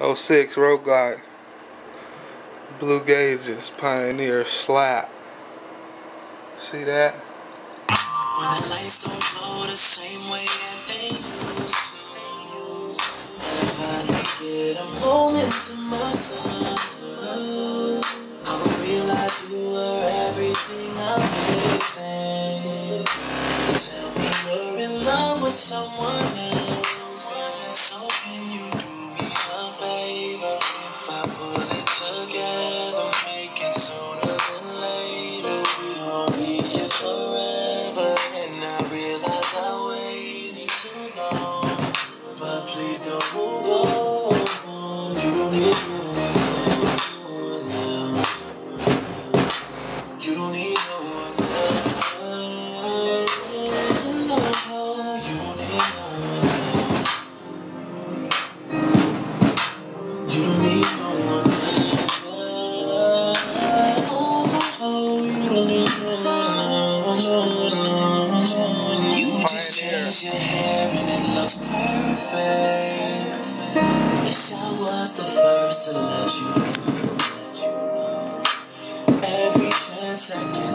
06 Road Glide. Blue Gauges, Pioneer Slap. See that? When the lights don't glow the same way that they used to. Get a moment to myself, I realize you were everything I'm missing. Tell me you're in love with someone else. Please don't move on. You don't need no one else. You don't need no one else. You don't need no one else. You don't need no one else. Oh, oh, oh, you don't need no one Wish I was the first to let you know. Every chance I get.